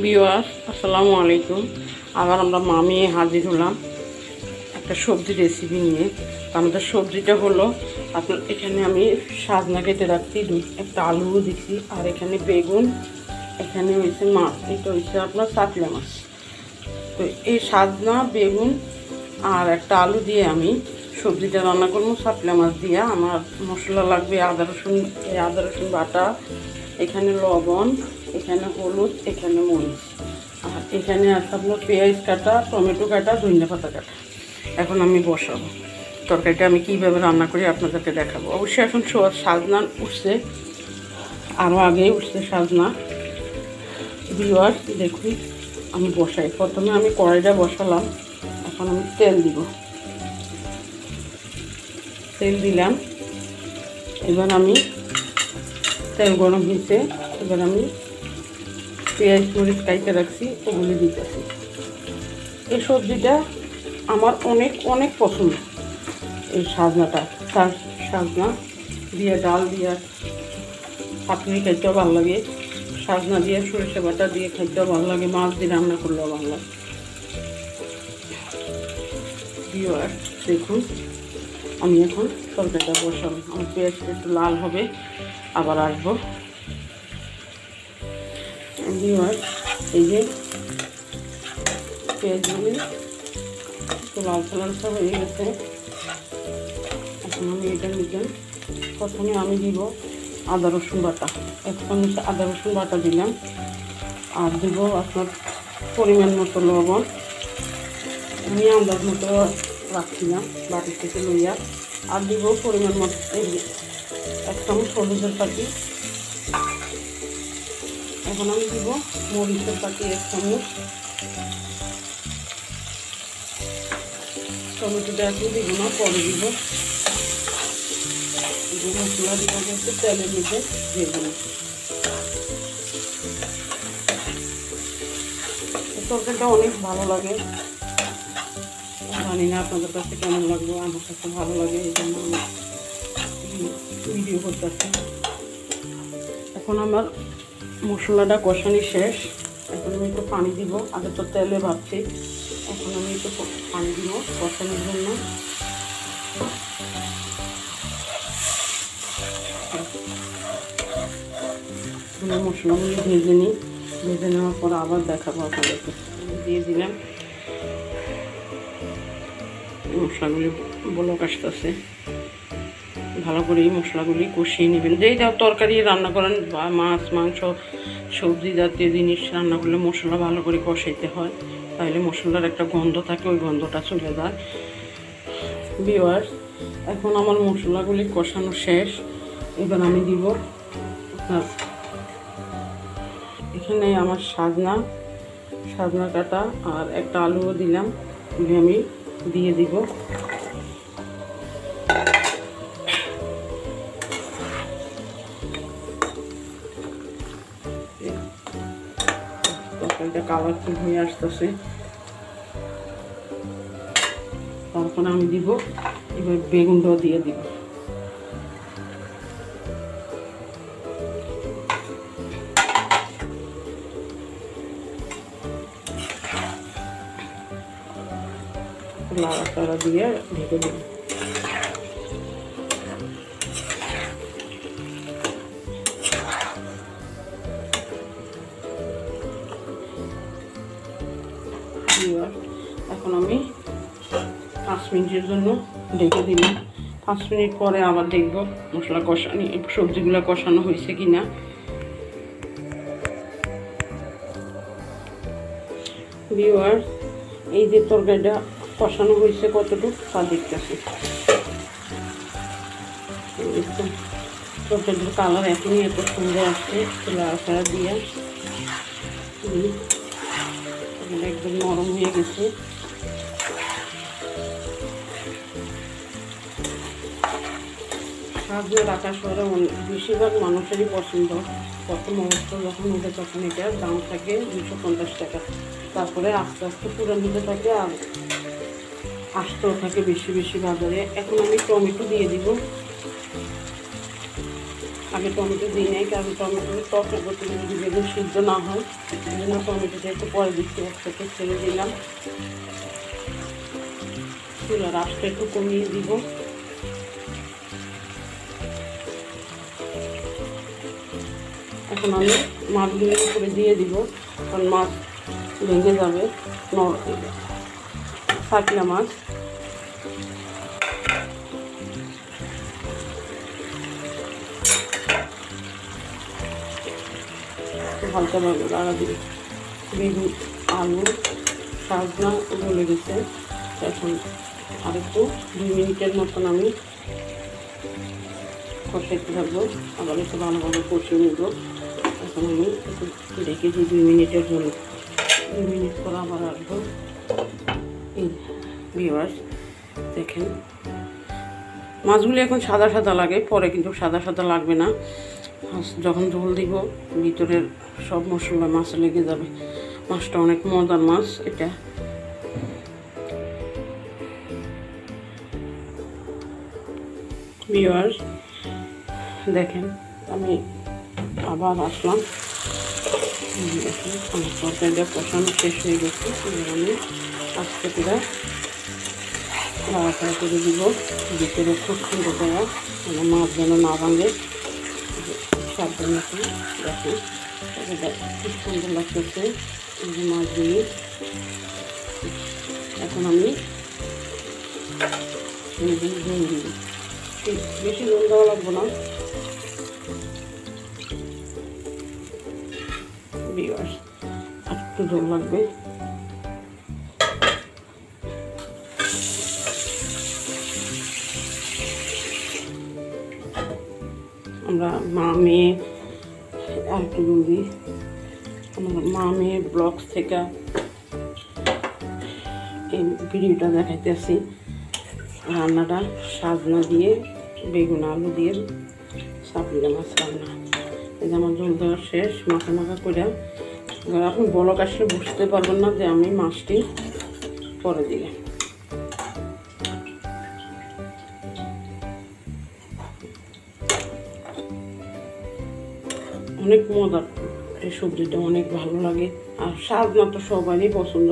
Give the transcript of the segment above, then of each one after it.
বিওয়াস আসসালামু আলাইকুম। আবার আমরা মামি হাজির হলাম একটা সবজি রেসিপি নিয়ে। আমাদের সবজিটা হলো, আপনার এখানে আমি সাজনা কেটে রাখছি একটা আলুও দিচ্ছি আর এখানে বেগুন, এখানে হয়েছে মাছ এটা হয়েছে আপনার চাটলা মাছ। তো এই সাজনা, বেগুন আর একটা আলু দিয়ে আমি সবজিটা রান্না করব চাটলা মাছ দিয়ে। আমার মশলা লাগবে আদা রসুন, এই আদা রসুন বাটা এখানে লবণ, এখানে হলুদ, এখানে মরিচ। আর এখানে আছে আপনার পেঁয়াজ কাটা, টমেটো কাটা, ধনিয়া পাতা কাটা। এখন আমি বসাবো। তরকারিটা আমি কীভাবে রান্না করি আপনাদেরকে দেখাবো। অবশ্যই এখন সাজনা উঠছে। আরও আগেই উঠছে সাজনা। বিওয়ার দেখুন, আমি বসাই। প্রথমে আমি কড়াইটা বসালাম। এখন আমি তেল দিব। তেল দিলাম। এবার আমি তেল গরম হয়েছে, এবার আমি পেঁয়াজ, মরিচ কাইতে রাখছি, ওগুলি দিতেছি। এই সবজিটা আমার অনেক অনেক পছন্দ। এই সাজনাটা সাজনা দিয়ে, ডাল দিয়ে পাতুরি খাইতেও ভালো লাগে। সাজনা দিয়ে, সরিষা বাটা দিয়ে খাইতেও ভালো লাগে, মাছ দিয়ে রান্না করলেও ভালো লাগে। দেখুন। আমি এখন তরকারিটা বসাবো। আমার পেঁয়াজটা একটু লাল হবে, আবার আসব। এই যে পেঁয়াজগুলি একটু লাল লালসা হয়ে গেছে। এখন আমি এটা নিতে প্রথমে আমি দিব আদা রসুন বাটা। এক আদা রসুন বাটা দিলাম। আর দিব আপনার পরিমাণ মতো লবণ। আমি আন্দাজ মতো রাখছিলাম বাটির থেকে লইয়া আর দিব পরিমাণ মতো এক চামচ হলুদের পাখি এখন আমি দিব মরিচের পাখি এক চামচ। টমেটোটা এখন দিব না, পরে দিব। মশলা দিব হচ্ছে তেলের মধ্যে দিয়ে দিব। তরকারিটা অনেক ভালো লাগে। জানি না আপনাদের কাছে কেমন লাগবে আমার কাছে ভালো লাগে এই জন্য ভিডিও করতেছি। এখন আমার মশলাটা কষানি শেষ। এখন আমি একটু পানি দিব, আগে তো তেলে ভাবছি। এখন আমি একটু পানি দিব কষানোর জন্য। মশলাগুলো ভেজে নিই। ভেজে নেওয়ার পর আবার দেখাবো আপনাদেরকে। দিয়ে দিলাম। মশলাগুলি বলক আসতেছে। ভালো করে মশলাগুলি কষিয়ে নেবেন। যেই দাও তরকারি রান্না করেন বা মাছ, মাংস, সবজি জাতীয় জিনিস রান্না করলে মশলা ভালো করে কষাইতে হয়। তাহলে মশলার একটা গন্ধ থাকে, ওই গন্ধটা চলে যায়। বিওয়ার এখন আমার মশলাগুলি কষানো শেষ। এবার আমি দিব এখানে আমার সাজনা সাজনা কাটা আর একটা আলুও দিলাম। আমি দিয়ে দিব। তরকারিটা কালারফুল হয়ে আসতেছে? তারপরে আমি দিব। এবার বেগুনটাও দিয়ে দিব। লাড়াচাড়া দিয়ে ঢেকে এবার এখন আমি পাঁচ মিনিটের জন্য ঢেকে দিলাম। পাঁচ মিনিট পরে আবার দেখব মশলা কষানি, সবজিগুলো কষানো হয়েছে কি না ভিওয়ার এই যে তরকারিটা কষানো হয়েছে কতটুকু, তা দেখতেছি। তরকারিটার কালার এখনই এত সুন্দর আসছে লাড়াচাড়া দিয়ে। একদম নরম হয়ে গেছে। সাহায্য রাখা অনেক- বেশিরভাগ মানুষেরই পছন্দ। প্রথম অবস্থা যখন উঠে তখন এটার দাম থাকে দুশো পঞ্চাশ টাকা। তারপরে আস্তে আস্তে পুরো নিতে থাকে আর আসতেও থাকে বেশি বেশি বাজারে। এখন আমি টমেটো দিয়ে দিব। আগে টমেটো দিই নাই, কারণ টমেটো করতে যদি বেগুন সিদ্ধ না হয়। এই জন্য টমেটোটা একটু পরে দিচ্ছি, একসাথে ছেড়ে দিলাম। চুলার আঁচটা একটু কমিয়ে দিব। এখন আমি মাছগুলোর উপরে দিয়ে দিব, কারণ মাছ ভেঙে যাবে। সাকলা মাছ হালকাভাবে লাগা দিই বেগুন আলু সাজনা গলে গেছে এখন আরেকটু দুই মিনিটের মতন আমি কষাইতে থাকব। আবার একটু ভালোভাবে কষিয়ে নেব। এখন আমি একটু রেখে দিই মিনিটের জন্য। দুই মিনিট পর আবার আসব। ভিওয়ার্স দেখেন। মাছগুলি এখন সাদা সাদা লাগে, পরে কিন্তু সাদা সাদা লাগবে না। যখন ঝোল দিব, ভিতরের সব মশলা মাছ লেগে যাবে। মাছটা অনেক মজার মাছ এটা। ভিওয়ার্স দেখেন, আমি আবার আসলাম। তরকারিটা কষানো শেষ হয়ে গেছে এবার আমি আস্তে করে নাড়াচাড়া করে দিব ভিতরে খুব সুন্দর করে মানে মাছ যেন না ভাঙে সাবধান মতো দেখেন এটা খুব সুন্দর লাগতেছে এই যে মাছগুলি এখন আমি ঝোল দিব ঠিক বেশি জল দেওয়া লাগবে না বিয়ার্স আর একটু জল লাগবে। আমরা মা, মেয়ে আর একটু জল মা, মেয়ে ব্লগস থেকে এই ভিডিওটা দেখাইতেছি রান্নাটা, সাজনা দিয়ে, বেগুন আলু দিয়ে সাপড়িয়া মাছ রান্না। এই যে আমার জল দেওয়া শেষ, মাখা মাখা করে এখন বলক আসলে বুঝতে পারবেন না যে আমি মাছটি পরে দিলে অনেক মজার, এই সবজিটা অনেক ভালো লাগে। আর সাজনা তো সবারই পছন্দ,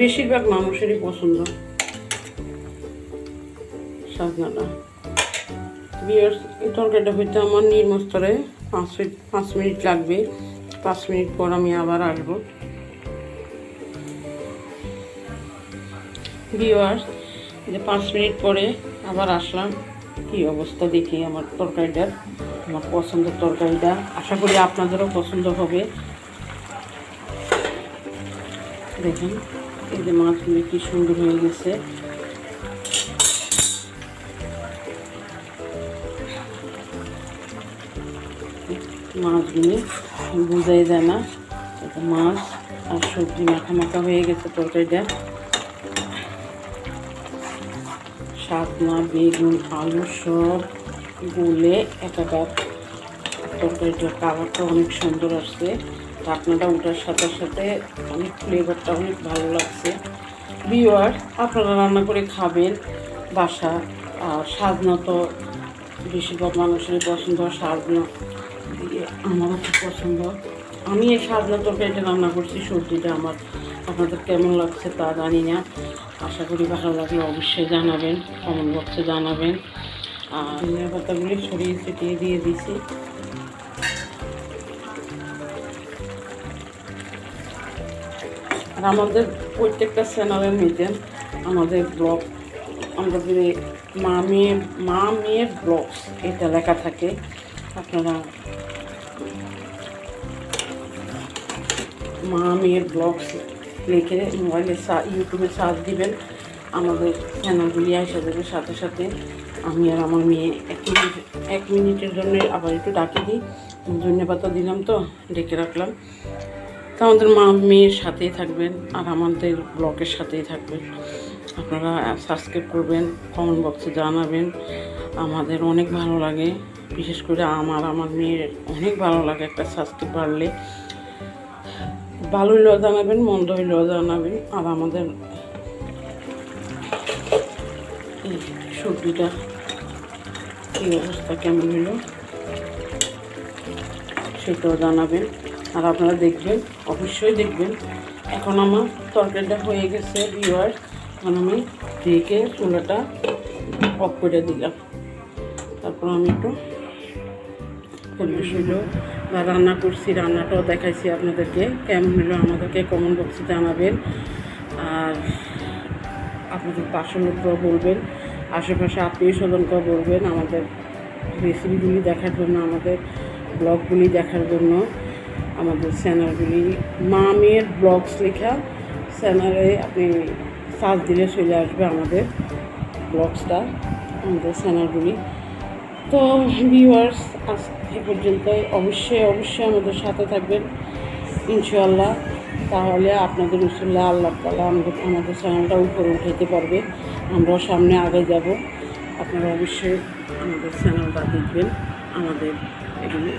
বেশিরভাগ মানুষেরই পছন্দ। সাজনাটা বিয়ার্স, এই তরকারিটা হইতে আমার নির্মস্তরে পাঁচ মিনিট পাঁচ মিনিট লাগবে। পাঁচ মিনিট পর আমি আবার আসব। ভিওয়ার্স যে পাঁচ মিনিট পরে আবার আসলাম। কি অবস্থা দেখি আমার তরকারিটার, আমার পছন্দের তরকারিটা। আশা করি আপনাদেরও পছন্দ হবে। দেখুন, এই যে মাছগুলো কি সুন্দর হয়ে গেছে। মাছগুলি বোঝাই যায় না। এটা মাছ আর সবজি মাখা মাখা হয়ে গেছে তরকারিটা। সাদনা বেগুন, আলু সব গুলে একাকার তরকারিটার কালারটা অনেক সুন্দর আসছে। ঢাকনাটা ওঠার সাথে সাথে অনেক ফ্লেভারটা অনেক ভালো লাগছে। বিওয়ার আপনারা রান্না করে খাবেন। বাসা, আর সাজনা তো বেশিরভাগ মানুষেরই পছন্দ সাজনা। আমারও খুব পছন্দ। আমি এই সাজনা তরকারিটা রান্না করছি, সবজিটা আমার, আপনাদের কেমন লাগছে তা জানি না। আশা করি ভালো লাগলে অবশ্যই জানাবেন কমেন্ট বক্সে জানাবেন। আর পাতাগুলি ছড়িয়ে ছিটিয়ে দিয়ে দিছি। আর আমাদের প্রত্যেকটা চ্যানেলের মধ্যে আমাদের ব্লগ আমরা যে মা মেয়ে মা মেয়ের ব্লগস এটা লেখা থাকে। আপনারা মা মেয়ের ব্লগস লিখে মোবাইলে ইউটিউবে সার্চ দিবেন, আমাদের চ্যানেলগুলি আসে যাবে। সাথে সাথে আমি আর আমার মেয়ে এক মিনিট, এক মিনিটের জন্য আবার একটু ডাকি দিই। ধন্যবাদ দিলাম তো, ডেকে রাখলাম। তো আমাদের মা মেয়ের সাথেই থাকবেন আর আমাদের ব্লগের সাথেই থাকবেন। আপনারা সাবস্ক্রাইব করবেন কমেন্ট বক্সে জানাবেন। আমাদের অনেক ভালো লাগে, বিশেষ করে আমার আমার মেয়ের অনেক ভালো লাগে একটা সাবস্ক্রাইব বাড়লে। ভালো হইলেও জানাবেন মন্দ হইলেও জানাবেন। আর আমাদের সবজিটা কী অবস্থা, কেমন হইল সেটাও জানাবেন। আর আপনারা দেখবেন, অবশ্যই দেখবেন, এখন আমার তরকারিটা হয়ে গেছে ভিওয়ার্স এখন আমি ঢেকে চুলাটা অফ করে দিলাম। তারপর আমি একটু পরিবেশ রান্না করছি, রান্নাটাও দেখাইছি আপনাদেরকে। কেমন হলো আমাদেরকে কমেন্ট বক্সে জানাবেন। আর আপনাদের পাশের লোকরাও বলবেন, আশেপাশে আত্মীয় স্বজনকেও বলবেন আমাদের রেসিপিগুলি দেখার জন্য, আমাদের ব্লগগুলি দেখার জন্য, আমাদের চ্যানেলগুলি মা মেয়ের ব্লগস লেখা চ্যানেলে আপনি সার্চ দিলে চলে আসবে আমাদের ব্লগসটা আমাদের চ্যানেলগুলি তো ভিউয়ার্স আজ এ পর্যন্ত অবশ্যই অবশ্যই আমাদের সাথে থাকবেন। ইনশাল্লাহ তাহলে আপনাদের উসুল্লাহ আল্লাহ তালা আমাদের আমাদের চ্যানেলটা উপরে উঠাইতে পারবে। আমরাও সামনে আগে যাব। আপনারা অবশ্যই আমাদের চ্যানেলটা দেখবেন। আমাদের এগুলি